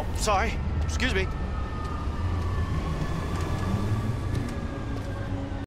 Oh, sorry. Excuse me.